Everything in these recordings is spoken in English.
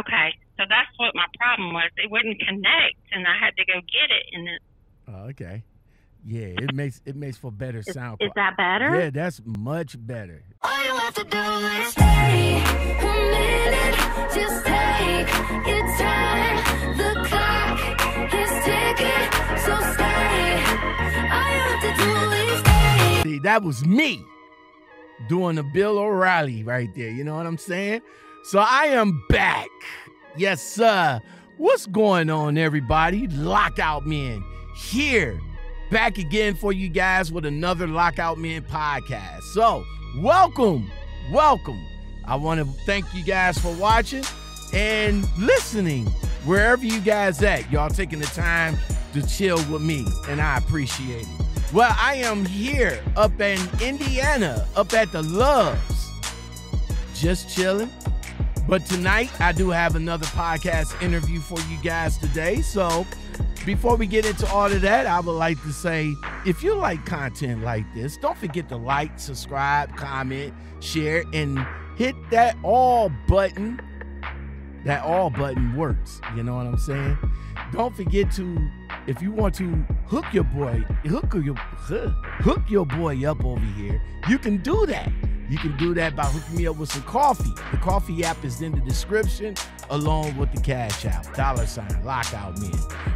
Okay, so that's what my problem was. It wouldn't connect, and I had to go get it. And it, Oh, okay. Yeah, it makes it makes for better is, sound. is that better? Yeah, that's much better. All you have to do is stay a minute. Just take your time. The clock is ticking, so stay. All you have to do is stay. See, that was me doing the Bill O'Reilly right there. You know what I'm saying? So I am back. Yes, sir. What's going on, everybody? Lockoutmen here. Back again for you guys with another Lockoutmen podcast. So, welcome, welcome. I want to thank you guys for watching and listening wherever you guys at. Y'all taking the time to chill with me, and I appreciate it. Well, I am here up in Indiana, up at the Loves, just chilling. But tonight, I do have another podcast interview for you guys today. So, before we get into all of that, I would like to say if you like content like this, don't forget to like, subscribe, comment, share, and hit that all button. That all button works. You know what I'm saying? Don't forget to, if you want to hook your boy, hook your hook your boy up over here, you can do that. You can do that by hooking me up with some coffee. The coffee app is in the description, along with the cash app, dollar sign, lockout men.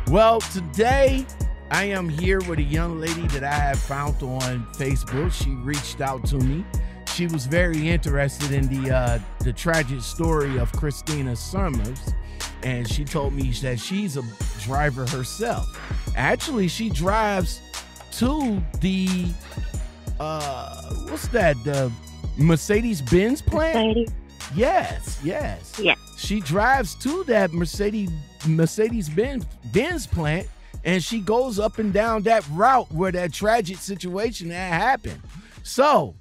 Well, today I am here with a young lady that I have found on Facebook. She reached out to me. She was very interested in the uh, the tragic story of Christina Summers, and she told me that she's a driver herself. Actually, she drives to the uh, what's that? The Mercedes Benz plant. Sadie? Yes, yes. Yes. She drives to that Mercedes Mercedes Benz Benz plant and she goes up and down that route where that tragic situation had happened. So,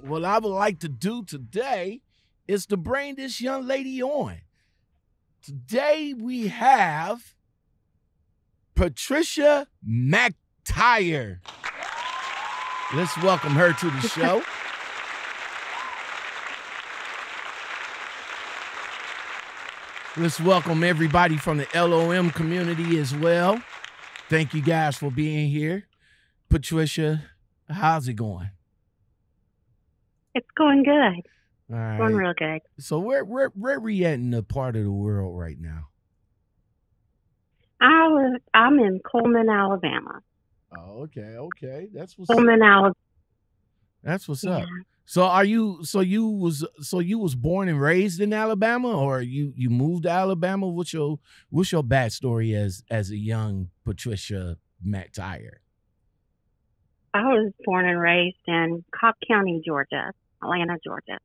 what I would like to do today is to bring this young lady on. Today we have Patricia McTyre. Let's welcome her to the show. Let's welcome everybody from the LOM community as well. Thank you guys for being here. Patricia, how's it going? It's going good. All right. Going real good. So where where where are we at in the part of the world right now? I was, I'm in Coleman, Alabama. Oh, okay, okay. That's what's Coleman, Alabama. that's what's Yeah. up. So are you so you was so you was born and raised in Alabama or you you moved to Alabama? What's your what's your backstory as as a young Patricia McTyre? I was born and raised in Cobb County, Georgia, Atlanta, Georgia,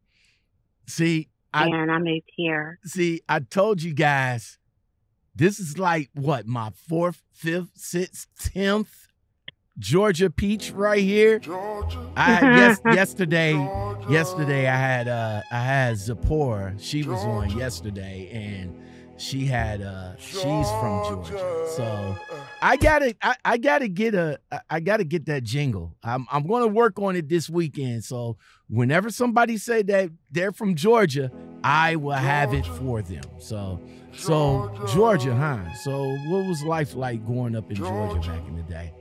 See, I and I moved here. see, I told you guys, this is like what my fourth, fifth, sixth, tenth Georgia peach right here. Georgia. I yes yesterday, yesterday I had uh I had Zipporah. She was on yesterday and she had uh she's from Georgia. So I gotta I, I gotta get a I gotta get that jingle. I'm I'm gonna work on it this weekend. So whenever somebody say that they're from Georgia, I will have it for them. So so Georgia, huh? So what was life like growing up in Georgia back in the day?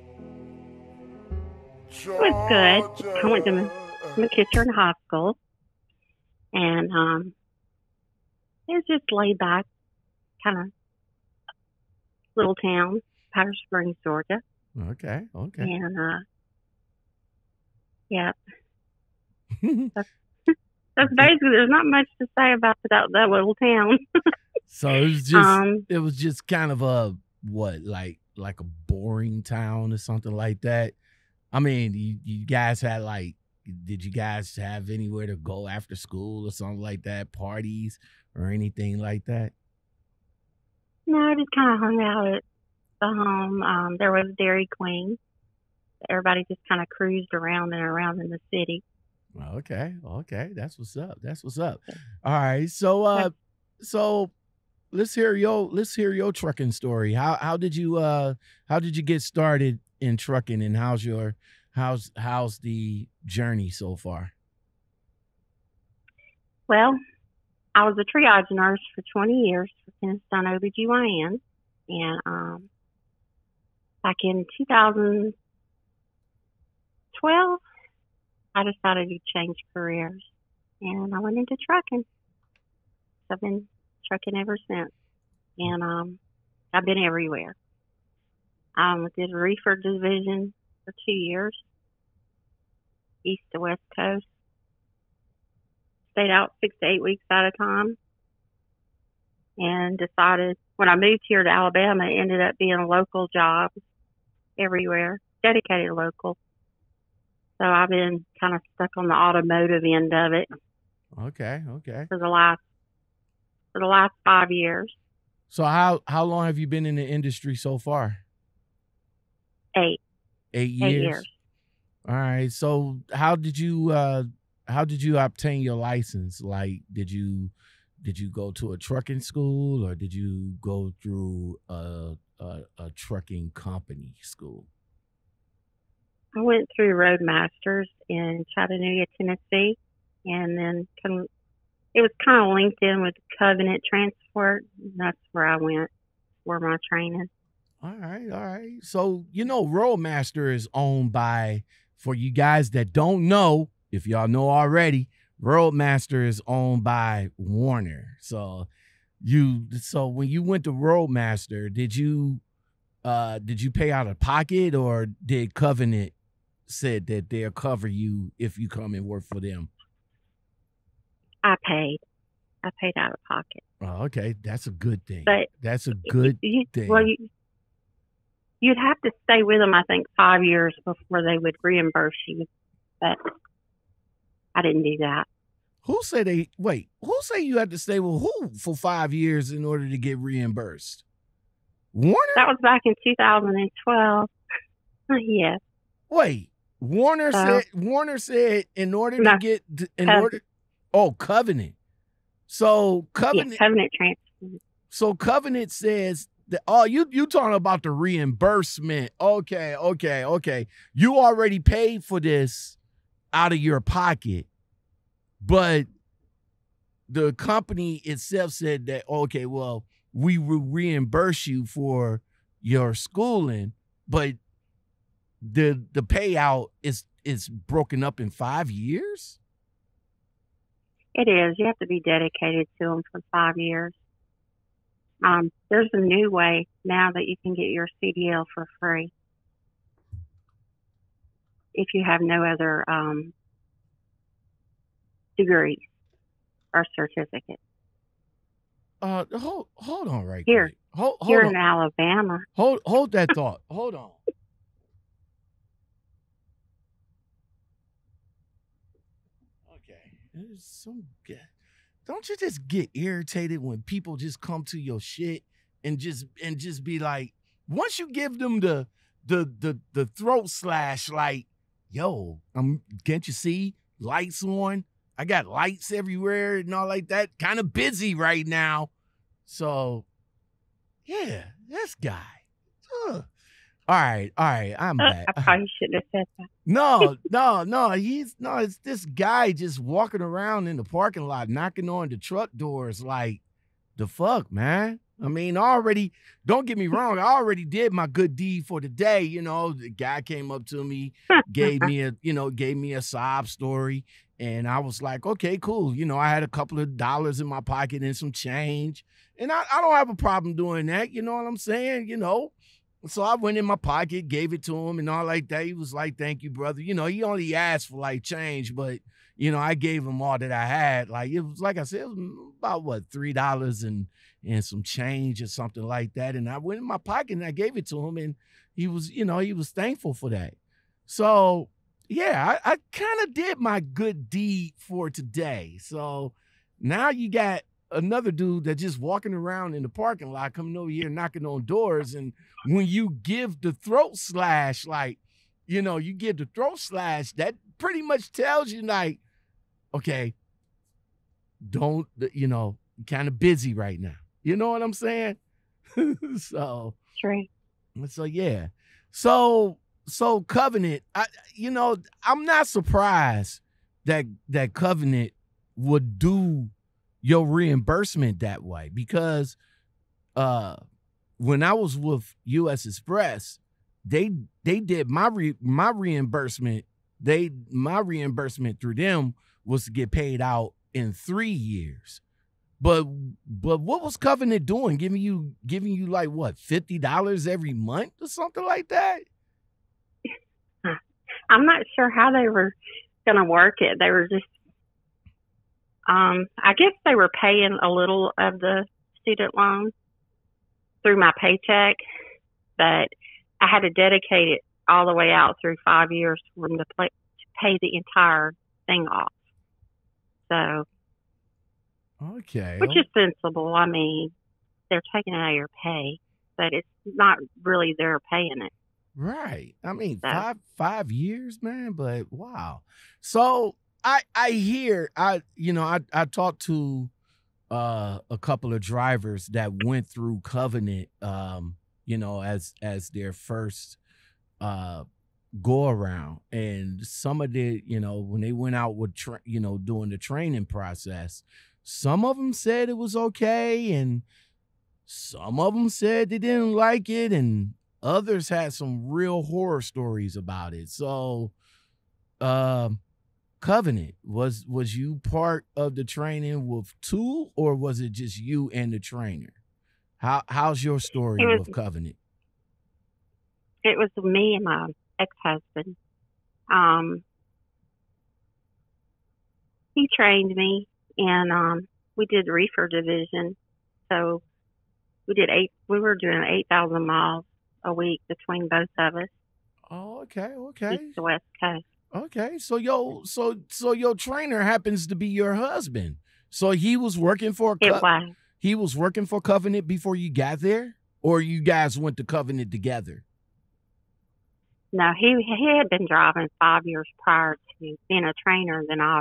It was good. I went to M- McEachern High School, and um, it was just laid back, kind of little town, Powder Springs, Georgia, Okay, okay. and uh, yeah, that's basically. There's not much to say about that that little town. so it was just um, it was just kind of a what like like a boring town or something like that. I mean, you, you guys had like did you guys have anywhere to go after school or something like that, parties or anything like that? no, I just kind of hung out at the home. Um, there was Dairy Queen. Everybody just kind of cruised around and around in the city. Okay, okay, that's what's up. That's what's up. All right, so uh, so let's hear your let's hear your trucking story. How how did you uh how did you get started in trucking, and how's your how's how's the journey so far? Well, I was a triage nurse for 20 years for Kennestone OBGYN. And um, back in 2012, I decided to change careers. And I went into trucking. So I've been trucking ever since. And um, I've been everywhere. Um, did reefer division for two years, east to west coast. Stayed out six to eight weeks at a time, and decided when I moved here to Alabama, it ended up being a local jobs everywhere, dedicated local. So I've been kind of stuck on the automotive end of it Okay, okay. for the last for the last five years, So how how long have you been in the industry so far? Eight Eight years. eight years. All right. So how did you uh how did you obtain your license? Like did you did you go to a trucking school or did you go through a a, a trucking company school? I went through Roadmasters in Chattanooga, Tennessee, and then it was kind of linked in with Covenant Transport. That's where I went for my training. All right, all right. So you know, Roadmaster is owned by. For you guys that don't know, if y'all know already, Roadmaster is owned by Werner. So you, so when you went to Roadmaster, did you, uh, did you pay out of pocket or did Covenant said that they'll cover you if you come and work for them? I paid. I paid out of pocket, Oh, okay, that's a good thing. but That's a good you, thing. well, you, you'd have to stay with them. I think five years before they would reimburse you, but I didn't do that. Who say they wait? Who say you had to stay with who for five years in order to get reimbursed? Werner? That was back in 2012. yes. Wait, Werner said Werner said in order to get in Covenant. order. Oh, Covenant. So Yeah, Covenant. Covenant Transport. So Covenant says that. Oh, you you talking about the reimbursement? Okay, okay, okay. You already paid for this out of your pocket, but the company itself said that okay, well, we will reimburse you for your schooling, but the the payout is is broken up in five years. It is. You have to be dedicated to them for five years. Um, there's a new way now that you can get your CDL for free if you have no other um, degrees or certificates Uh, hold hold on right Here. quick. Hold hold here on. in Alabama. Hold hold that thought. Hold on. Okay. There's some g- don't you just get irritated when people just come to your shit and just and just be like, once you give them the the the the throat slash, like, yo, I'm can't you see lights on? I got lights everywhere and all like that. Kind of busy right now. So yeah, this guy. All right, all right, I'm back. I probably shouldn't have said that. No, no, no. He's no. It's this guy just walking around in the parking lot, knocking on the truck doors. Like, the fuck, man. I mean, already. Don't get me wrong. I already did my good deed for the day. You know, the guy came up to me, gave me a, you know, gave me a sob story, and I was like, okay, cool. You know, I had a couple of dollars in my pocket and some change, and I, I don't have a problem doing that. You know what I'm saying? You know. So I went in my pocket, gave it to him, and all like that. He was like, "Thank you, brother." You know, he only asked for like change, but you know, I gave him all that I had. Like it was, like I said, about what three dollars and and some change or something like that. And I went in my pocket and I gave it to him, and he was, you know, he was thankful for that. So yeah, I, I kind of did my good deed for today. So now you got another dude that just walking around in the parking lot, coming over here knocking on doors, and when you give the throat slash, like, you know, you give the throat slash, that pretty much tells you, like, okay, don't, you know, kind of busy right now. You know what I'm saying? so, so yeah. So, so covenant, I, you know, I'm not surprised that that covenant would do your reimbursement that way because uh when I was with US Xpress, they they did my re, my reimbursement, they my reimbursement through them was to get paid out in 3 years. But but what was Covenant doing? Giving you giving you like what, $50 every month or something like that? I'm not sure how they were going to work it. They were just, um, I guess they were paying a little of the student loan through my paycheck, but I had to dedicate it all the way out through five years for them to, play, to pay the entire thing off. So, Okay. which is sensible. I mean, they're taking it out of your pay, but it's not really they're paying it. Right. I mean, So- five five years, man. But wow. So I I hear I you know I I talked to uh a couple of drivers that went through Covenant um you know as as their first uh go around and some of the you know when they went out with tra- you know doing the training process some of them said it was okay and some of them said they didn't like it and others had some real horror stories about it. So um covenant was was you part of the training with two or was it just you and the trainer how how's your story was- with covenant it was me and my ex-husband. Um, he trained me, and um, we did reefer division. So we did eight. We were doing eight thousand miles a week between both of us, oh okay okay east to west coast. Okay so yo so so your trainer happens to be your husband so he was working for It Co- was he was working for covenant before you got there or you guys went to covenant together no. He he had been driving five years prior to being a trainer. Then I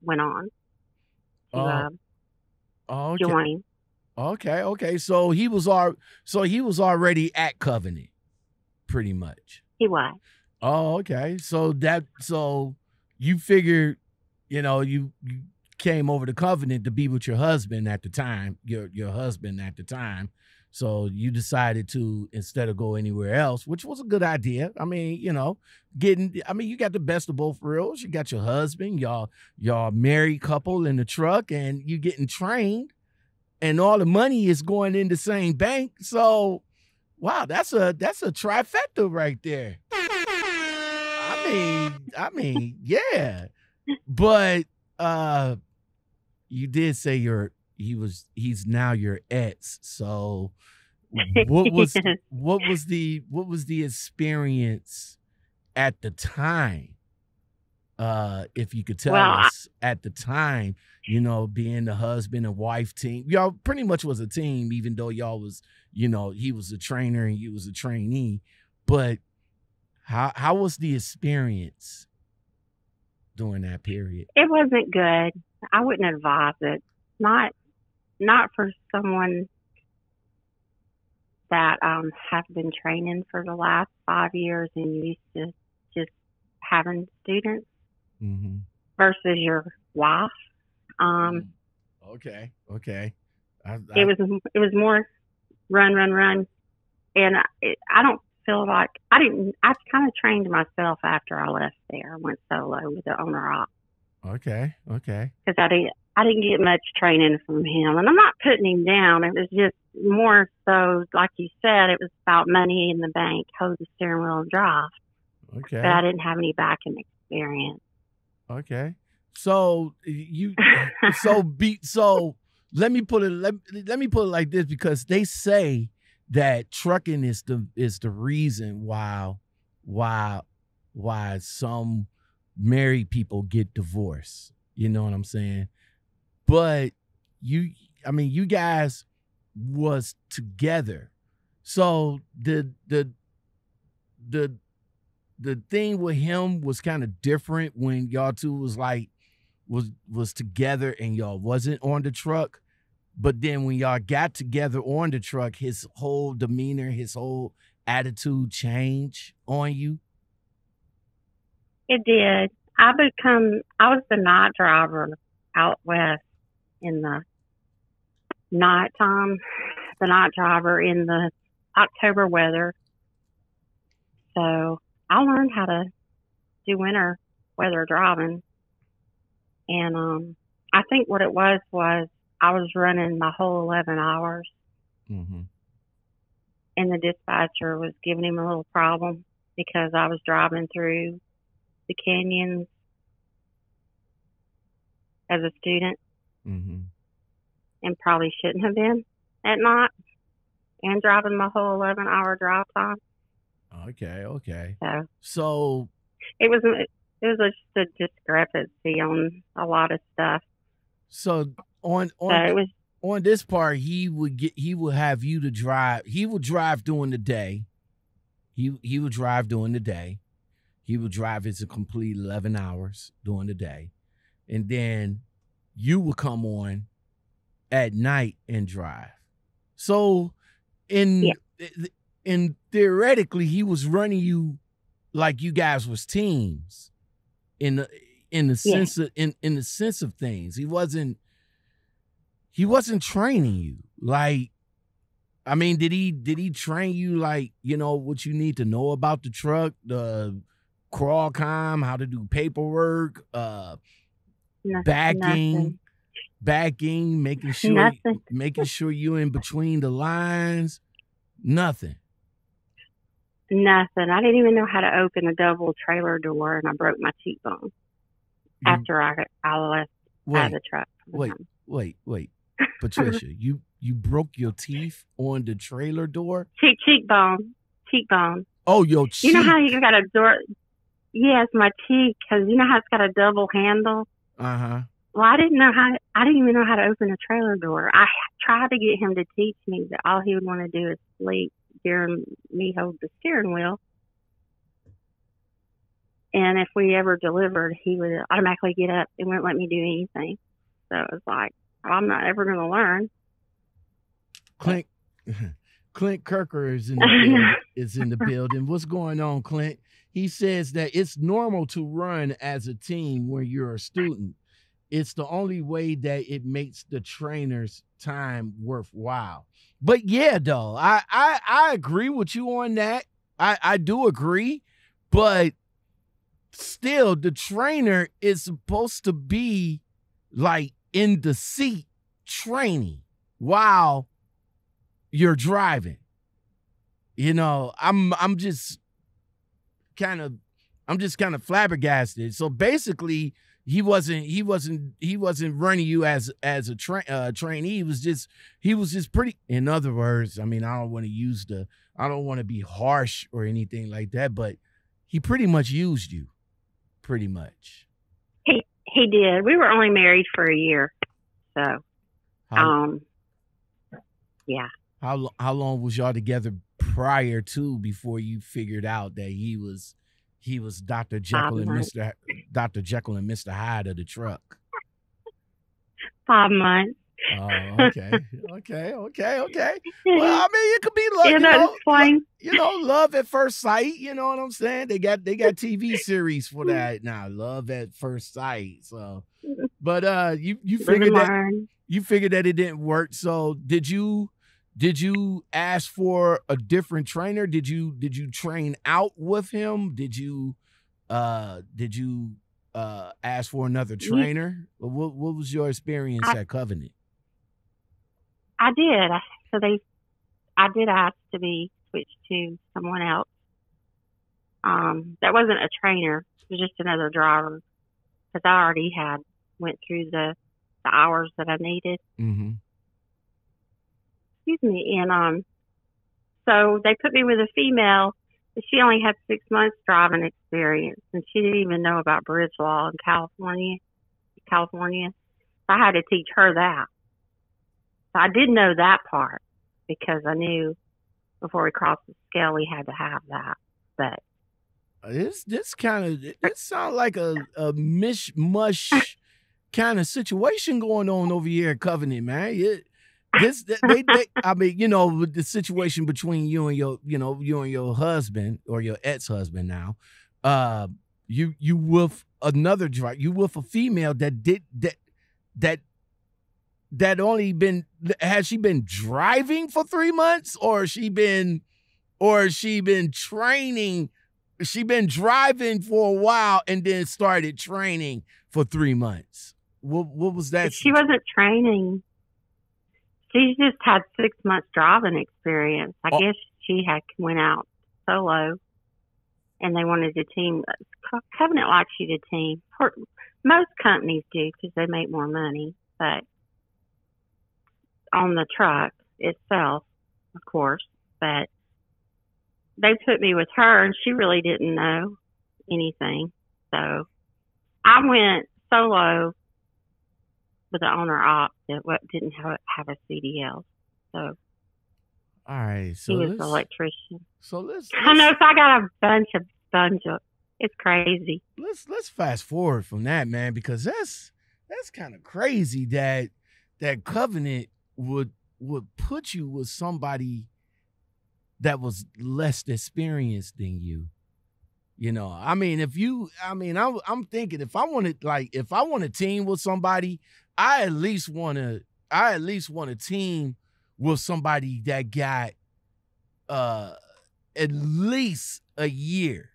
went on to Oh, uh, okay. join. Okay, okay. So he was our so he was already at Covenant, pretty much. He was. Oh, okay. So that so you figured, you know, you, you came over the Covenant to be with your husband at the time, your your husband at the time. So you decided to instead of go anywhere else, which was a good idea. I mean, you know, getting I mean, you got the best of both worlds. You got your husband, y'all y'all married couple in the truck, and you getting trained, and all the money is going in the same bank. So wow, that's a that's a trifecta right there. I mean, I mean, yeah. But uh you did say your he was he's now your ex. So what was what was the what was the experience at the time? Uh if you could tell Well, us at the time, you know, being the husband and wife team. Y'all pretty much was a team, even though y'all was, you know, he was a trainer and you was a trainee. But how how was the experience during that period? it wasn't good. I wouldn't advise it. Not not for someone that um has been training for the last five years and used to just having students Mm-hmm. versus your wife. Um Okay, okay. I, I, it was it was more run run run and I, I don't feel like I didn't I kind of trained myself after I left there. I went solo with the owner op. okay, okay. because I didn't I didn't get much training from him, and I'm not putting him down. It was just more so, like you said, it was about money in the bank, hold the steering wheel and drive. Okay. But I didn't have any backing experience. Okay. So you so beat. so let me put it let, let me put it like this because they say that trucking is the is the reason why why why some married people get divorced. You know what I'm saying? But you I mean you guys was together. So the the the the thing with him was kind of different when y'all two was like was was together and y'all wasn't on the truck but then when y'all got together on the truck his whole demeanor his whole attitude changed on you It did. I become I was the night driver out west, in the nighttime, the night driver in the October weather. So I learned how to do winter weather driving. And um, I think what it was was I was running my whole 11 hours, Mm-hmm. and the dispatcher was giving him a little problem because I was driving through the canyons as a student Mm-hmm. and probably shouldn't have been at night and driving my whole 11 hour drive time. Okay, okay. So So it was, it was just a discrepancy on a lot of stuff. so on on it was, on this part, he would get he would have you to drive. He would drive during the day. He he would drive during the day. He would drive it's a complete eleven hours during the day, and then you would come on at night and drive. So, in in theoretically, he was running you like you guys was teams. In the in the Yeah. sense of in in the sense of things, he wasn't he wasn't training you like i mean did he did he train you like you know what you need to know about the truck the Qualcomm how to do paperwork uh no- backing nothing. backing making sure Nothing. making sure you in between the lines nothing Nothing. I didn't even know how to open a double trailer door, and I broke my cheekbone after I I left out of the truck. wait wait wait patricia you you broke your teeth on the trailer door Cheek cheekbone, cheekbone. oh your cheek You know how you got a door? Yes, my cheek, because you know how it's got a double handle. uh-huh Well, I didn't know how. I didn't even know how to open a trailer door. I tried to get him to teach me, but all he would want to do is sleep during me hold the steering wheel. And if we ever delivered, he would automatically get up and wouldn't let me do anything. So it was like, I'm not ever going to learn. Clint Clint Kirker is in the building, is in the building. What's going on, Clint? He says that it's normal to run as a team when you're a student. It's the only way that it makes the trainer's time worthwhile. But yeah, though, I I, I agree with you on that. I, I do agree, but still the trainer is supposed to be like in the seat training while you're driving. You know, I'm I'm just kind of I'm just kind of flabbergasted. So basically, he wasn't he wasn't he wasn't running you as as a tra- uh, trainee. He was just he was just pretty. In other words, I mean, I don't want to use the I don't want to be harsh or anything like that, but he pretty much used you, pretty much. He did. We were only married for a year, so How um, yeah. how how long was y'all together prior to before you figured out that he was he was Dr. Jekyll and. Mr. Dr. Jekyll and Mr. Hyde of the truck? Five months. Oh, okay, okay, okay, okay. Well, I mean, it could be love, you know, explains. you know, love at first sight. You know what I'm saying? They got they got TV series for that now. Love at first sight. So, but uh, you you figured that you figured that it didn't work. So did you did you ask for a different trainer? Did you did you train out with him? Did you uh did you uh ask for another trainer? What what was your experience I- at Covenant? I did. I- So they, I did ask to be switched to someone else. Um, that wasn't a trainer. It was just another driver because I already had went through the the hours that I needed. Mm-hmm. Excuse me. And um, so they put me with a female. but She only had six months driving experience, and she didn't even know about bridge law in California. California, so I had to teach her that. So I did know that part because I knew before we crossed the scale we had to have that. But This this kind of it sounds like a a mish mush kind of situation going on over here at Covenant, man. It, this they, they I mean, you know, the situation between you and your, you know, you and your husband or your ex-husband now, uh, you you with another driver, you with a female that did that that that only been has she been driving for three months or has she been or she been training she been driving for a while and then started training for three months what what was that she wasn't training. She just had six months driving experience. I Oh. guess she had went out solo, and they wanted a team. Co- Covenant likes you to team. Most companies do because they make more money, but on the truck itself, of course. But they put me with her, and she really didn't know anything. So I went solo with the owner op that what didn't have, have a CDL. So all right so he was let's, electrician. so let's I know let's, so I got a bunch of bunch of it's crazy. let's let's fast forward from that man because that's that's kind of crazy that that covenant would would put you with somebody that was less experienced than you you know i mean if you i mean i'm, I'm thinking if i wanted like if i want to team with somebody i at least want to i at least want to team with somebody that got uh at least a year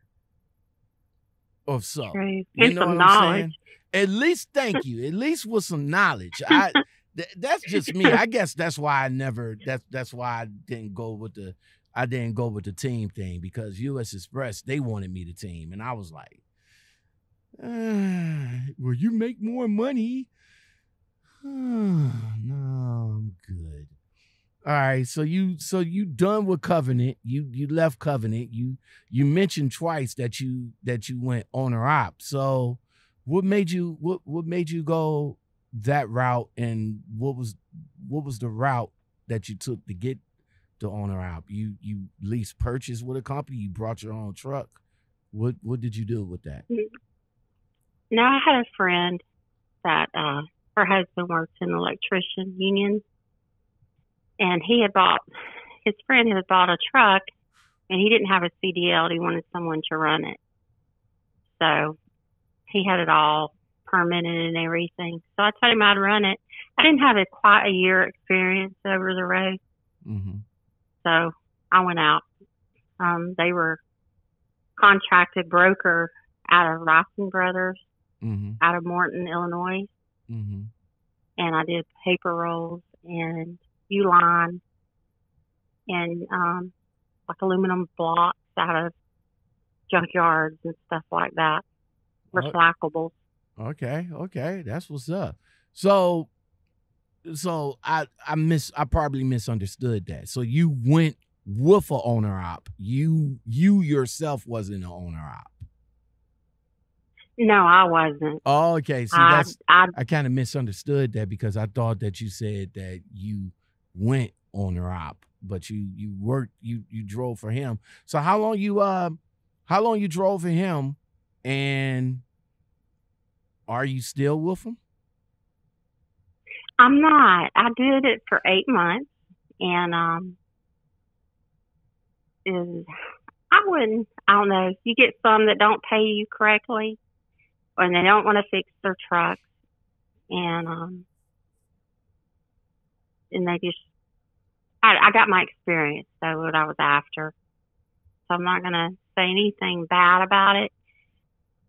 or so True. you know some what I'm knowledge. saying? At least thank you. At least with some knowledge. I th- that's just me. I guess that's why I never that's that's why I didn't go with the I didn't go with the team thing because US Xpress they wanted me to team and I was like uh, will you make more money? no, I'm good. All right, so you so you done with Covenant. You you left Covenant. You you mentioned twice that you that you went owner op. So what made you what what made you go that route and what was what was the route that you took to get the owner out? You you lease purchase with a company, you brought your own truck. What what did you do with that? No, I had a friend that uh her husband works in electrician union and he had bought his friend had bought a truck and he didn't have a CDL, he wanted someone to run it. So he had it all permitted and everything. So I told him I'd run it. I didn't have a quite a year experience over the road. Mm-hmm. So I went out. Um, they were contracted broker out of Rosson Brothers Mm-hmm. out of Morton, Illinois, Mm-hmm. and I did paper rolls and Uline and um, like aluminum blocks out of junkyards and stuff like that, recyclables. Okay, okay, that's what's up. So, so I I miss I probably misunderstood that. So you went with a owner op. You you yourself wasn't an owner op. No, I wasn't. Oh, okay. See, I, that's I I kind of misunderstood that because I thought that you said that you went owner op, but you you worked you you drove for him. So how long you uh how long you drove for him, and are you still with him? I'm not. I did it for eight months, and um, is I wouldn't. I don't know. You get some that don't pay you correctly, and they don't want to fix their trucks, and um, and they just. I, I got my experience, so what I was after. So I'm not gonna say anything bad about it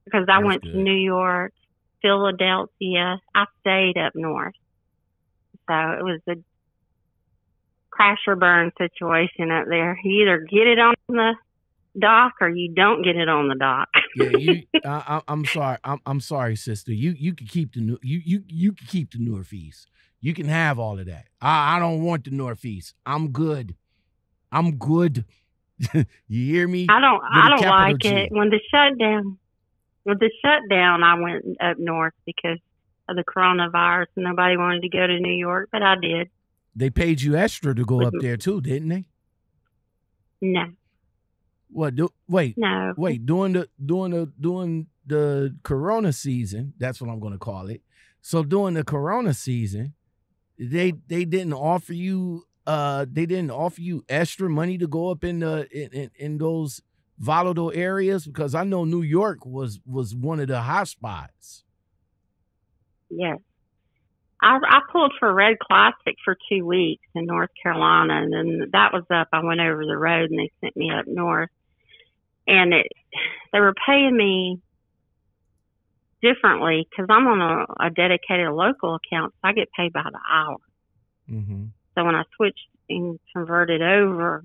because I That's went good. to New York, Philadelphia. I stayed up north. So it was a crash or burn situation up there. You either get it on the dock or you don't get it on the dock. Yeah, you. I, I'm sorry. I'm, I'm sorry, sister. You you can keep the. You you you can keep the northeast. You can have all of that. I I don't want the northeast. I'm good. I'm good. you hear me? I don't I don't like G. it. When the shutdown with the shutdown I went up north because of the coronavirus nobody wanted to go to New York, but I did. They paid you extra to go up there too, didn't they? No, What? Do, wait, no. wait. During the during the during the Corona season, that's what I'm going to call it. So during the Corona season, they they didn't offer you uh they didn't offer you extra money to go up in the in, in, in those volatile areas because I know New York was was one of the hot spots. Yes. I, I pulled for Red Classic for two weeks in North Carolina, and then that was up. I went over the road, and they sent me up north, and it they were paying me differently because I'm on a, a dedicated local account, so I get paid by the hour. Mm-hmm. So when I switched and converted over,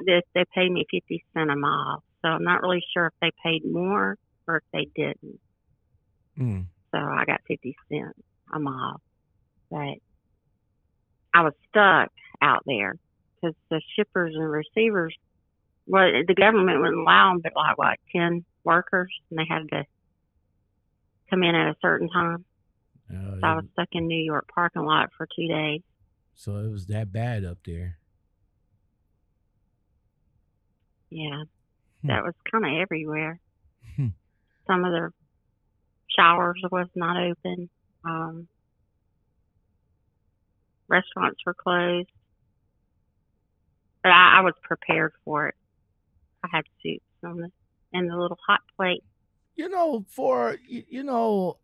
this they paid me fifty cent a mile. So I'm not really sure if they paid more or if they didn't. Mm. So I got fifty cents a mile, but I was stuck out there because the shippers and receivers, well, the government wouldn't allow them, but like what ten workers, and they had to come in at a certain time. Uh, So I was stuck in New York parking lot for two days. so it was that bad up there. Yeah, Hmm. that was kind of everywhere. Hmm. Some of the showers was not open. Um, restaurants were closed, but I, I was prepared for it. I had soups on the and the little hot plate. you know, for you know,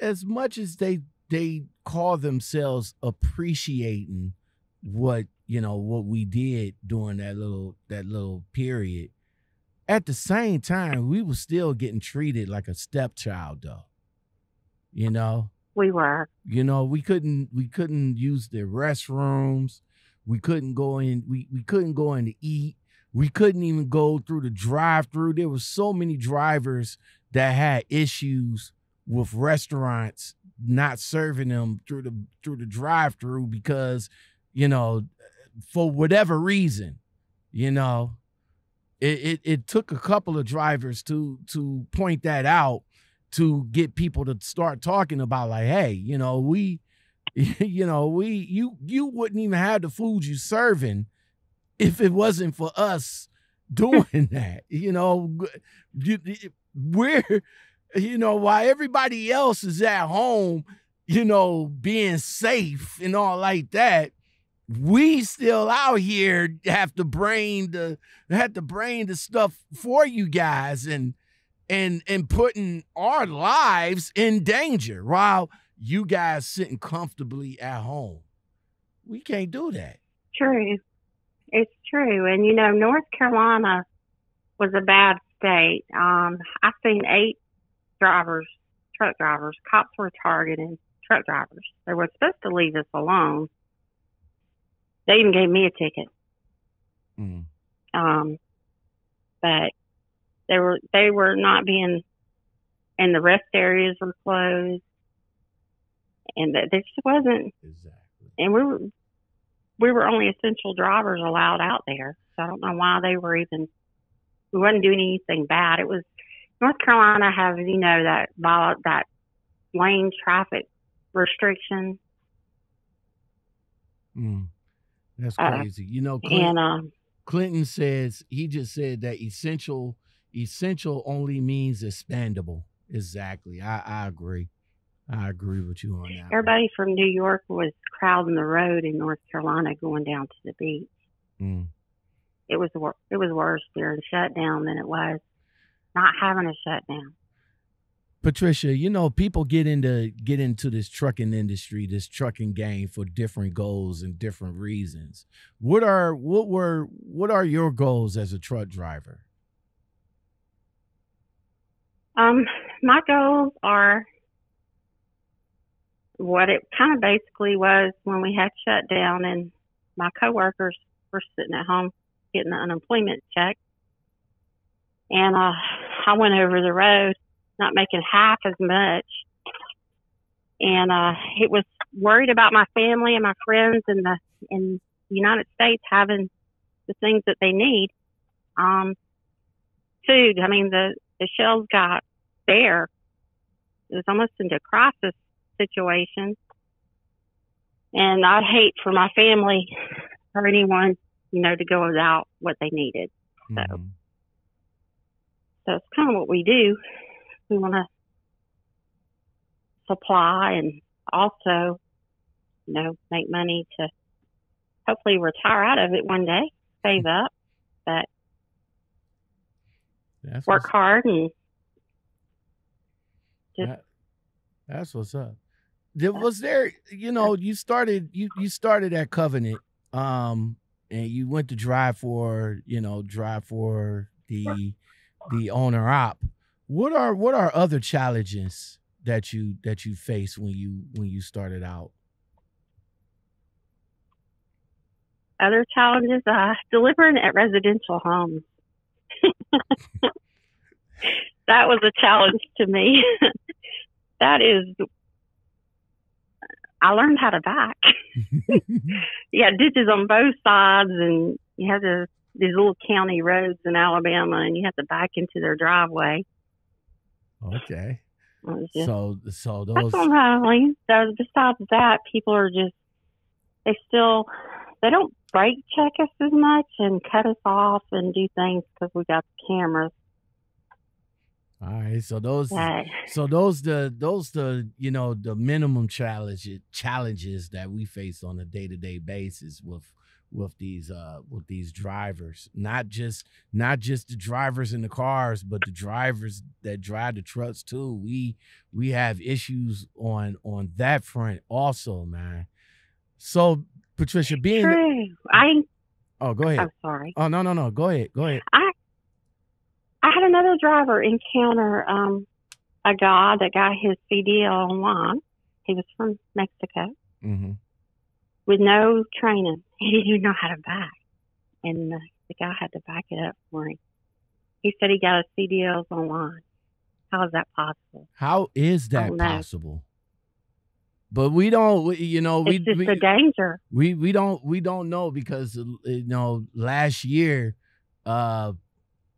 as much as they they call themselves appreciating what you know what we did during that little that little period, at the same time we were still getting treated like a stepchild, though. You know, We were. you know we couldn't we couldn't use the restrooms we couldn't go in we, we couldn't go in to eat we couldn't even go through the drive through there were so many drivers that had issues with restaurants not serving them through the through the drive through because you know for whatever reason you know it, it it took a couple of drivers to to point that out to get people to start talking about like hey you know we you know we you you wouldn't even have the food you serving if it wasn't for us doing that you know? You, we're you know while everybody else is at home you know being safe and all like that we still out here have to brain the have to bring the stuff for you guys and and and putting our lives in danger while you guys sitting comfortably at home. We can't do that. True. It's true. And you know, North Carolina was a bad state. Um, I've seen eight drivers, truck drivers, cops were targeting truck drivers. They were supposed to leave us alone. They even gave me a ticket. Mm. Um, but they were they were not being and the rest areas were closed. And that there just wasn't Exactly. and we were we were only essential drivers allowed out there. So I don't know why they were even we wasn't doing anything bad. It was North Carolina has you know that that lane traffic restriction Mm. That's Uh, crazy. you know, Clint, and um Clinton says he just said that essential essential only means expandable. Exactly. I, I agree. I agree with you on that. one. everybody from New York was crowding the road in North Carolina going down to the beach. Mm. It was wor- it was worse during shutdown than it was not having a shutdown. Patricia, you know, people get into get into this trucking industry, this trucking game for different goals and different reasons. What are what were what are your goals as a truck driver? Um, my goals are what it kind of basically was when we had shut down and my coworkers were sitting at home getting the unemployment check. And uh, I went over the road, not making half as much. And uh, it was worried about my family and my friends in the in the United States having the things that they need. Um, food. I mean, the the shelves got bare. It was almost into crisis situation. And I'd hate for my family or anyone, you know, to go without what they needed. So, Mhm. so it's kind of what we do. We want to supply and also, you know, make money to hopefully retire out of it one day, save up, but That's work hard and just that- that's what's up. there, was there, you know, you started you you started at Covenant, um, and you went to drive for, you know, drive for the the owner op. What are what are other challenges that you that you face when you when you started out? Other challenges, uh, delivering at residential homes. that was a challenge to me. that is, I learned how to back. you got ditches on both sides, and you have to these little county roads in Alabama, and you have to back into their driveway. Okay. Oh, just- So so That's those what I'm having. So besides that, people are just they still they don't brake check us as much and cut us off and do things because we got the cameras. all right. So those That So those the those the you know the minimum challenge challenges that we face on a day to day basis with with these uh with these drivers not just not just the drivers in the cars but the drivers that drive the trucks too we we have issues on on that front also man so patricia being true. I oh go ahead I'm sorry. oh no no no go ahead go ahead I i had another driver encounter um a guy that got his CDL online. He was from Mexico. mm-hmm. With no training. He didn't even know how to back. And the, the guy had to back it up for him. He said he got his CDLs online. How is that possible? how is that possible but we don't we, you know we, it's just we a danger. we we don't we don't know because uh, you know last year uh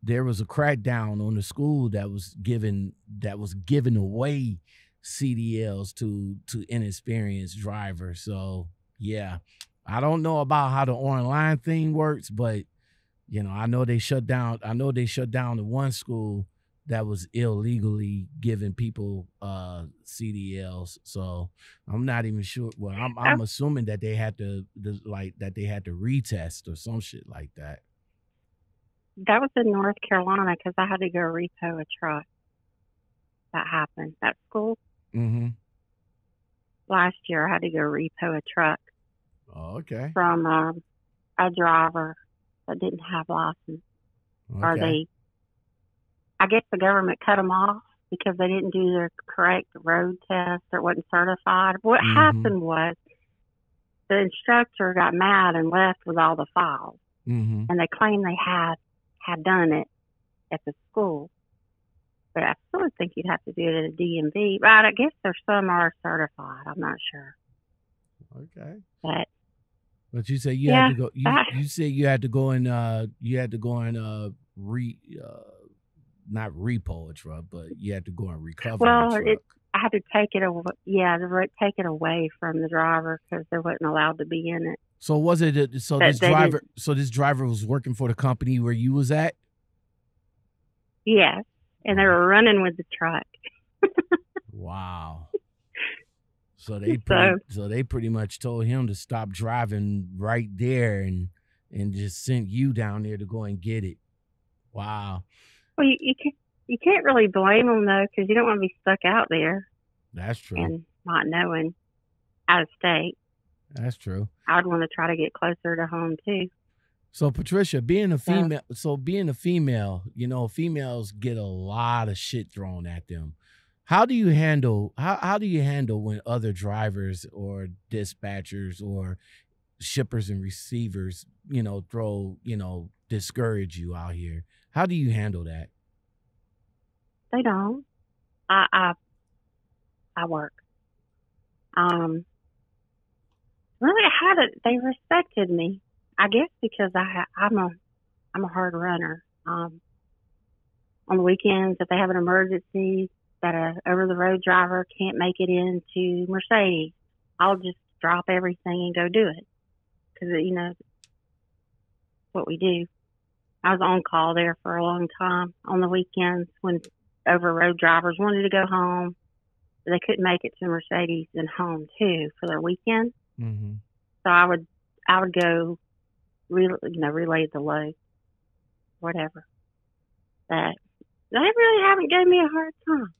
there was a crackdown on the school that was given that was giving away CDLs to to inexperienced drivers so yeah I don't know about how the online thing works but you know I know they shut down I know they shut down the one school that was illegally giving people uh CDLs so I'm not even sure. Well, I'm I'm assuming that they had to the, like that they had to retest or some shit like that. That was in North Carolina because I had to go repo a truck. That happened. That school Mm-hmm. last year, I had to go repo a truck Oh, okay. from um, a driver that didn't have license. Or they, I guess the government cut them off because they didn't do their correct road test or wasn't certified. What Mhm. happened was the instructor got mad and left with all the files, Mm-hmm. and they claimed they had had done it at the school. But I still think you'd have to do it at a DMV. Right? I guess there's some are certified. I'm not sure, Okay. but But you say you Yeah, had to go. You, that- you said you had to go and uh you had to go and uh re uh not repo a truck, but you had to go and recover Well, it- I had to take it away. Yeah, take it away from the driver because they wasn't allowed to be in it. so was it a- so That this didn't- driver so this driver was working for the company where you was at? Yes, and they were running with the truck. Wow. So they pretty, so they pretty much told him to stop driving right there and and just sent you down there to go and get it. Wow, Well, you, you can't you can't really blame them though because you don't want to be stuck out there that's true. and not knowing out of state. That's true. I'd want to try to get closer to home too. So Patricia, being a Yeah. female, so being a female, you know, females get a lot of shit thrown at them. How do you handle how how do you handle when other drivers or dispatchers or shippers and receivers, you know, throw, you know, discourage you out here? How do you handle that? They don't. I I I work. Um, really how it. They respected me. I guess because I I'm a I'm a hard runner. Um, on the weekends, if they have an emergency that a over the road driver can't make it into Mercedes, I'll just drop everything and go do it because you know what we do. I was on call there for a long time on the weekends when over road drivers wanted to go home. but They couldn't make it to Mercedes and home too for their weekend. Mm-hmm. So I would, I would go, re, you know, relay the load, whatever. But they really haven't given me a hard time.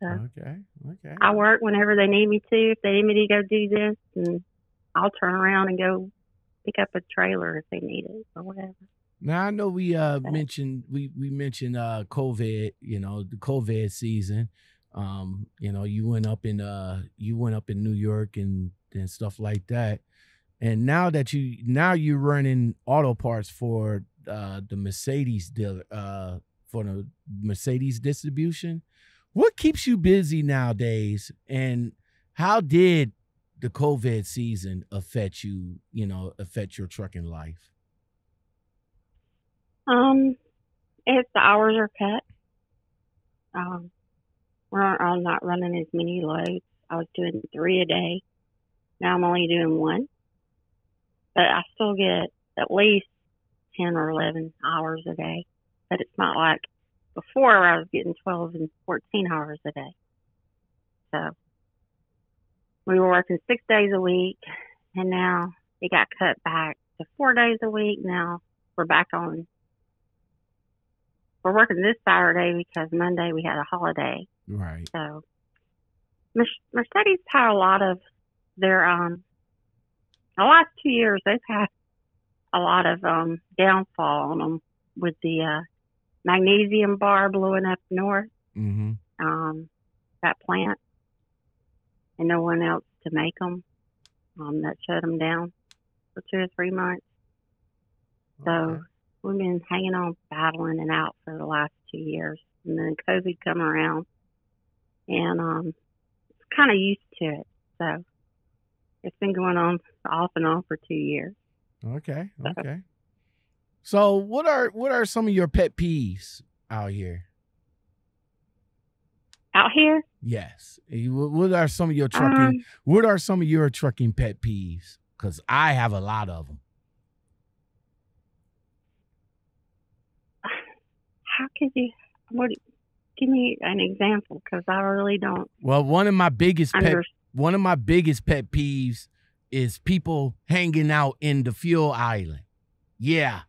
So Okay. Okay. I work whenever they need me to. If they need me to go do this, and I'll turn around and go pick up a trailer if they need it or whatever. Now I know we uh mentioned we we mentioned uh COVID, you know, the COVID season. Um, you know, you went up in uh you went up in New York and and stuff like that. And now that you now you're running auto parts for uh the Mercedes dealer uh for the Mercedes distribution. What keeps you busy nowadays and how did the COVID season affect you, you know, affect your trucking life? Um, if the hours are cut, um, we're I'm not running as many loads. I was doing three a day. Now I'm only doing one, but I still get at least ten or eleven hours a day. But it's not like before I was getting twelve and fourteen hours a day. So we were working six days a week, and now it got cut back to four days a week. Now we're back on we're working this Saturday because Monday we had a holiday. Right. So Mercedes had a lot of their um the last two years they've had a lot of um downfall on them with the uh magnesium bar blowing up north Mm-hmm. um that plant and no one else to make them um that shut them down for two or three months so we've been hanging on, battling it out for the last two years. And then COVID come around and um kind of used to it. So it's been going on off and on for two years. Okay. Okay. So what are what are some of your pet peeves out here? Out here, Yes. What what are some of your trucking? um, what are some of your trucking pet peeves? Because I have a lot of them. how could you, what, give me an example because I really don't Well, one of my biggest pet one of my biggest pet peeves is people hanging out in the fuel island. Yeah.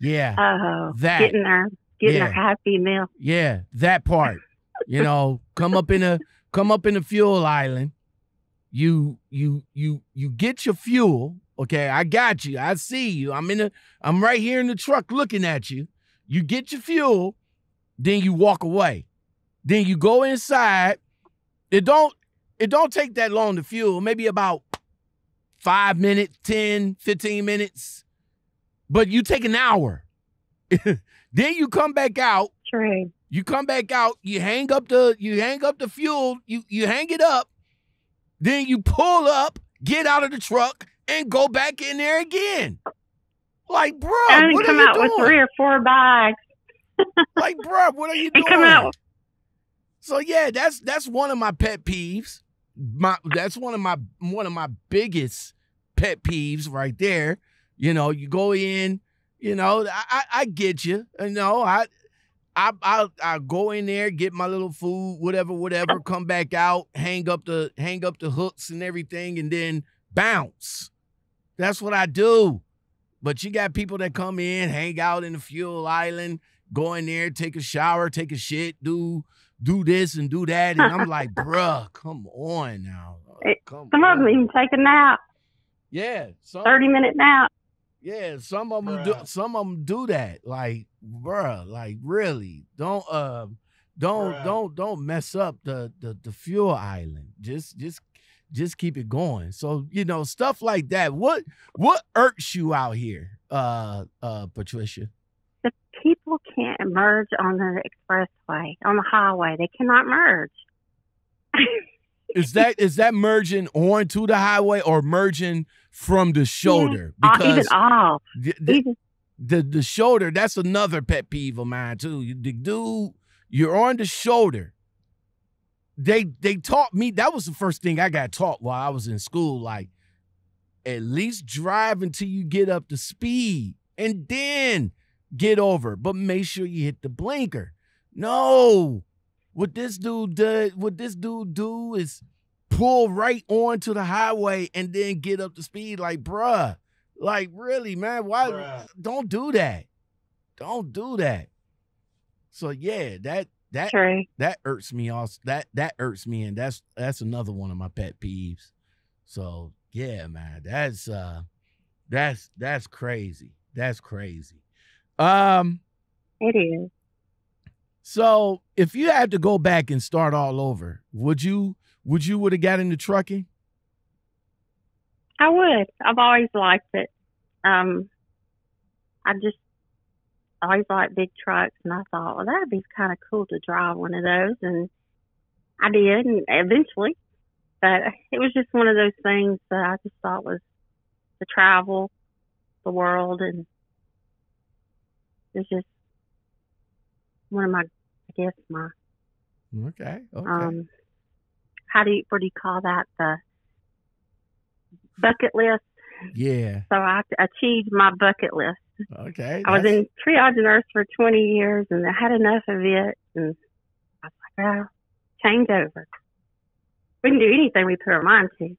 Yeah. Oh, That. getting their, getting Yeah. happy meal. Yeah, that part. You know, come up in a come up in a fuel island. You you you you get your fuel. Okay, I got you. I see you. I'm in a I'm right here in the truck looking at you. You get your fuel, then you walk away. Then you go inside. It don't it don't take that long to fuel, maybe about 5 minutes, 10, 15 minutes. But you take an hour. then you come back out True. you come back out, you hang up the you hang up the fuel, you you hang it up, then you pull up, get out of the truck, and go back in there again. Like, bro, and what come are you out doing? with three or four bags. like, bro, what are you doing? come out. So yeah, that's that's one of my pet peeves. My that's one of my one of my biggest pet peeves right there. You know, you go in, you know, I I, I get you. You know, I I I I go in there, get my little food, whatever, whatever, come back out, hang up the hang up the hooks and everything, and then bounce. That's what I do. But you got people that come in, hang out in the fuel island, go in there, take a shower, take a shit, do do this and do that, and I'm like, bruh, come on now, come Some of them even take a nap, yeah, some, 30 minute nap. Yeah, some of them do. Some of them do that. Like, bruh, like really, don't uh, don't Bruh. don't don't mess up the the the fuel island. Just just just keep it going. So you know stuff like that. What what irks you out here, uh uh Patricia? The people can't merge on the expressway, on the highway. They cannot merge. Is that is that merging onto the highway or merging from the shoulder? Uh, even Because off. the, the, the the shoulder that's another pet peeve of mine too You- the dude you're on the shoulder they they taught me that was the first thing i got taught while i was in school like at least drive until you get up to speed and then get over but make sure you hit the blinker no what this dude did what this dude do is pull right onto the highway and then get up to speed like bruh like really man why Bruh. don't do that. Don't do that. So yeah, that that True. that irks me also that that irks me and that's that's another one of my pet peeves so yeah man that's uh that's that's crazy that's crazy um It is. so if you had to go back and start all over would you would you would have got into trucking I would. I've always liked it. Um, I just always liked big trucks, and I thought, well, that'd be kind of cool to drive one of those, and I did, and eventually. But it was just one of those things that I just thought was to travel the world, and it's just one of my, I guess my, okay okay um, how do you, what do you call that? The bucket list. yeah So I achieved my bucket list. okay I was in triage nurse for 20 years and I had enough of it. And I was like, well, change over. We can do anything we put our mind to.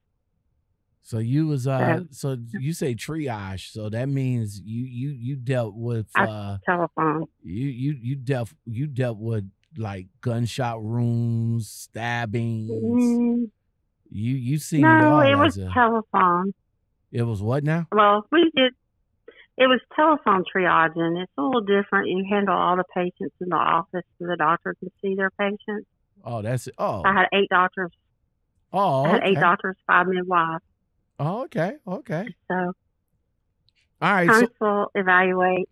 So you was uh So- so you say triage, so that means you you you dealt with uh Telephone. you you you dealt you dealt with like gunshot wounds, stabbings. Mm, You you seen it all no, it was a, telephone. it was what now? Well, we did, it was telephone triaging. It's a little different. You handle all the patients in the office so the doctor can see their patients. Oh, that's it. Oh, I had eight doctors. oh, I had eight doctors, five midwives. Oh, okay, okay. So All right. So, consult, evaluate,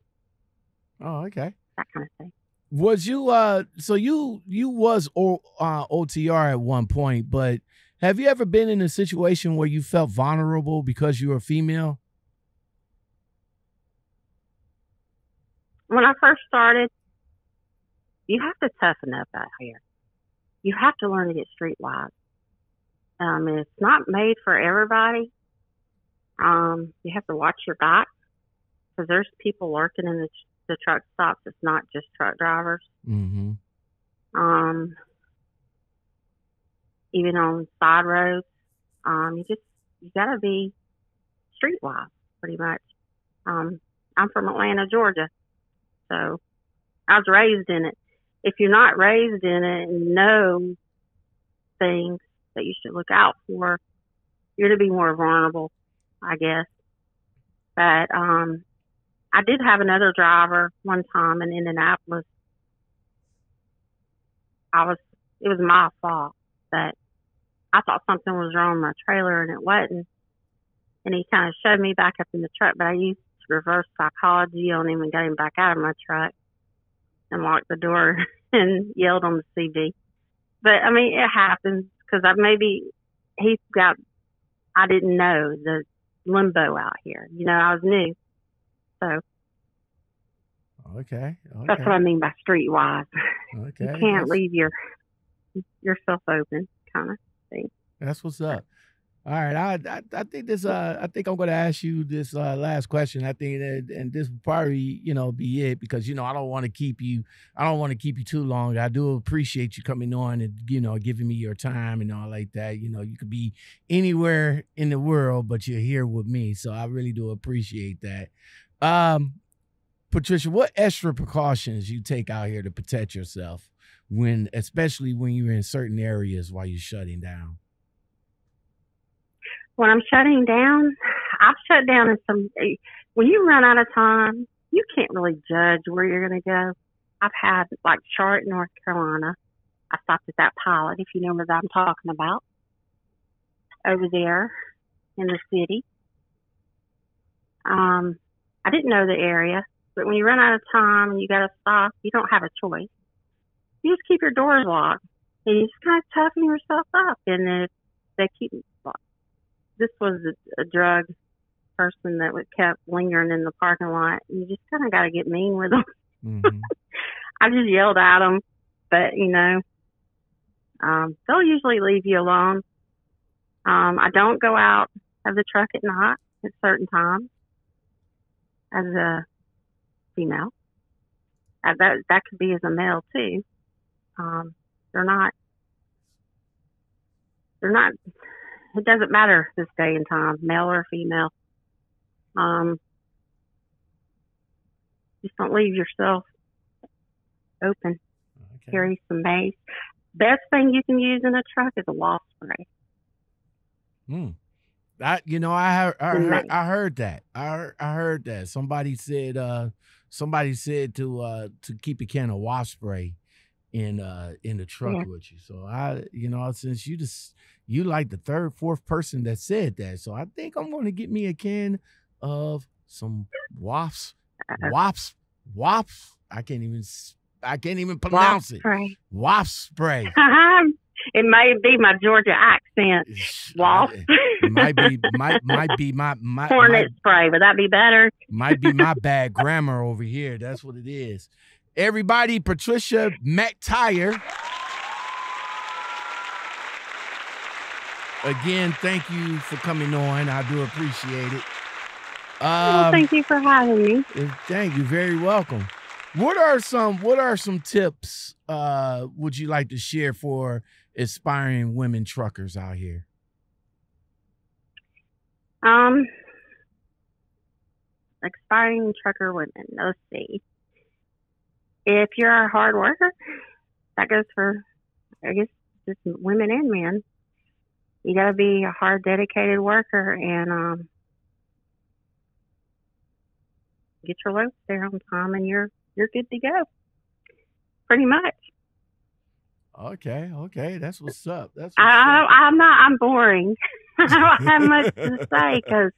oh, okay. that kind of thing. Was you uh? So you you was uh, OTR at one point, but have you ever been in a situation where you felt vulnerable because you were female? when I first started, you have to toughen up out here. You have to learn to get streetwise. Um, it's not made for everybody. Um, you have to watch your back because there's people lurking in the, the truck stops. It's not just truck drivers. Mm-hmm. Um, even on side roads, um, you just you got to be streetwise, pretty much. Um, I'm from Atlanta, Georgia, so I was raised in it. If you're not raised in it and know things that you should look out for, you're to be more vulnerable, I guess. But um, I did have another driver one time in Indianapolis. I was it was my fault that I thought something was wrong with my trailer and it wasn't. And he kind of shoved me back up in the truck, but I used reverse psychology on him and got him back out of my truck and locked the door and yelled on the CB. But I mean, it happens because I maybe he's got, I didn't know the limbo out here. You know, I was new. So Okay. Okay. that's what I mean by streetwise. okay. you can't that's, leave your yourself open, kind of. thing. That's what's up. All right. I, I I think this uh I think I'm gonna ask you this uh last question. I think that and this will probably, you know, be it because you know I don't want to keep you I don't want to keep you too long. I do appreciate you coming on and you know giving me your time and all like that. You know, you could be anywhere in the world, but you're here with me. So I really do appreciate that. Um Patricia, what extra precautions you take out here to protect yourself when especially when you're in certain areas while you're shutting down? when I'm shutting down, I've shut down in some. When you run out of time, you can't really judge where you're going to go. I've had like Charlotte, North Carolina. I stopped at that pilot, if you know what I'm talking about, over there in the city. Um, I didn't know the area, but when you run out of time and you got to stop, you don't have a choice. You just keep your doors locked and you just kind of toughen yourself up. And if they keep this was a, a drug person that would kept lingering in the parking lot. You just kind of got to get mean with them. Mhm. I just yelled at them, but you know, um, they'll usually leave you alone. Um, I don't go out of the truck at night at certain times as a female. Uh, that that could be as a male too. Um, they're not. They're not it doesn't matter this day and time, male or female. Um, just don't leave yourself open. carry some mace. Best thing you can use in a truck is a wasp spray. Hmm. I, you know, I heard, I heard. I heard that. I heard, I heard that. Somebody said, uh, somebody said to, uh, to keep a can of wasp spray in, uh, in the truck Yeah. with you. So I, you know, since you just, you like the third, fourth person that said that. So I think I'm going to get me a can of some wasps, Uh, wasps, wasps. I can't even, I can't even wasp pronounce it. spray. Wasp spray. it may be my Georgia accent. It might be, might, might be my, my, Hornet spray. Would that be better? might be my bad grammar over here. That's what it is. Everybody, Patricia McTyre. Again, thank you for coming on. I do appreciate it. well, Um, thank you for having me. uh, thank you. Very welcome. What are some What are some tips? Uh, would you like to share for aspiring women truckers out here? Um, expiring trucker women. Let's see. If you're a hard worker, that goes for, I guess, just women and men. You got to be a hard, dedicated worker and um, get your loads there on time, and you're you're good to go. Pretty much. Okay, okay, that's what's up. That's what's I, up. I'm not. I'm boring. I don't have much to say because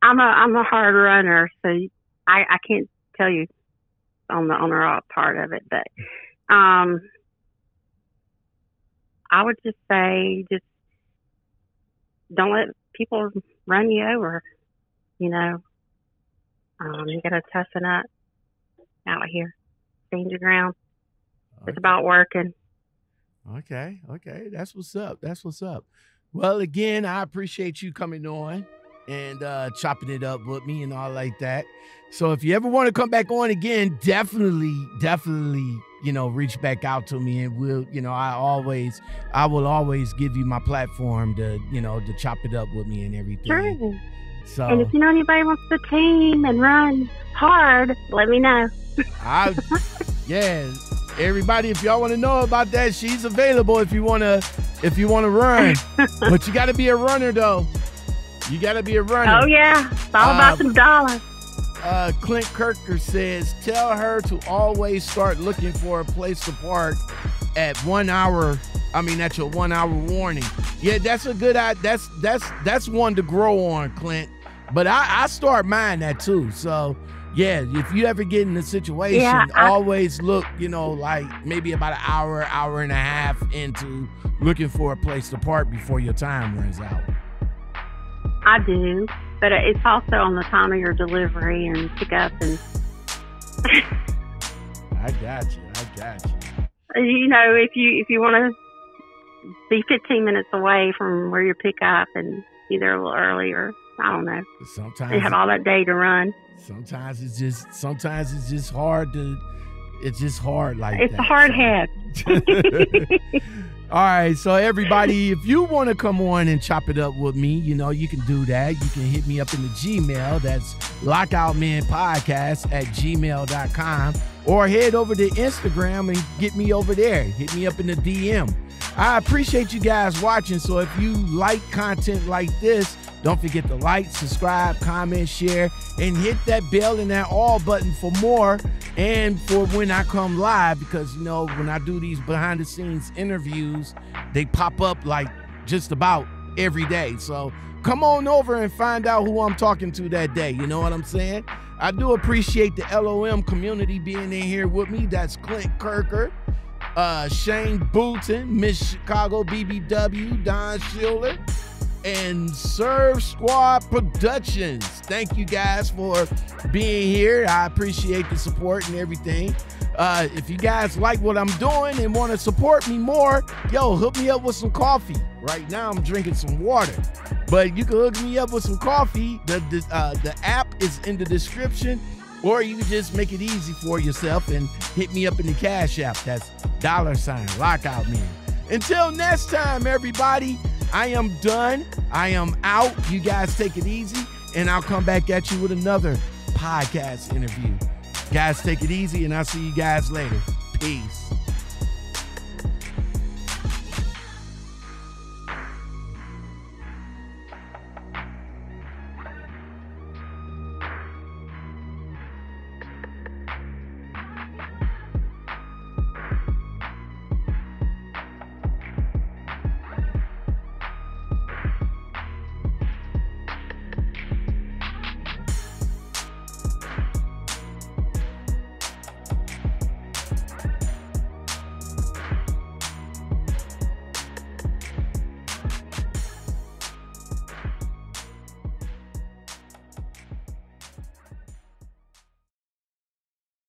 I'm a I'm a hard runner, so I I can't tell you on the on the raw part of it, but um, I would just say just don't let people run you over. You know, um, you got to toughen up out here, stand your ground. It's about working. Okay, okay. That's what's up. That's what's up. Well, again, I appreciate you coming on and uh chopping it up with me and all like that. So if you ever want to come back on again, definitely, definitely, you know, reach back out to me and we'll, you know, I always I will always give you my platform to, you know, to chop it up with me and everything. Sure. So And if you know anybody wants to team and run hard, let me know. I, yeah, everybody, if y'all want to know about that, she's available if you want to, if you want to run. but you got to be a runner though. You got to be a runner. Oh yeah, it's all Uh, about some dollars. Uh, Clint Kirker says, tell her to always start looking for a place to park at one hour. I mean, at your one hour warning. Yeah, that's a good. That's that's that's one to grow on, Clint. But I, I start mine that too. So yeah, if you ever get in a situation, Yeah, I- always look, you know, like maybe about an hour, hour and a half into looking for a place to park before your time runs out. I do, but it's also on the time of your delivery and pickup, and I got you. I got you. you know if you if you want to be 15 minutes away from where you pick up and be there a little earlier. I don't know. Sometimes You have all that day to run. Sometimes it's just sometimes it's just hard to it's just hard like It's that. a hard head. All right, so everybody, if you want to come on and chop it up with me, you know, you can do that. You can hit me up in the Gmail. That's lockoutmenpodcast at gmail.com. Or head over to Instagram and get me over there. Hit me up in the DM. I appreciate you guys watching. So if you like content like this, don't forget to like, subscribe, comment, share, and hit that bell and that all button for more and for when I come live. Because, you know, when I do these behind the scenes interviews, they pop up like just about every day. So come on over and find out who I'm talking to that day. You know what I'm saying? I do appreciate the LOM community being in here with me. That's Clint Kirker, uh, Shane Booton, Miss Chicago BBW, Don Schiller, and Serve Squad Productions. Thank you guys for being here. I appreciate the support and everything. Uh, if you guys like what I'm doing and want to support me more, yo, hook me up with some coffee. Right now, I'm drinking some water, but you can hook me up with some coffee. The the, uh, the app is in the description, or you can just make it easy for yourself and hit me up in the Cash App. That's dollar sign Lockoutmen. Until next time, everybody, I am done. I am out. You guys take it easy, and I'll come back at you with another podcast interview. Guys, take it easy, and I'll see you guys later. Peace.